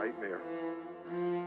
nightmare.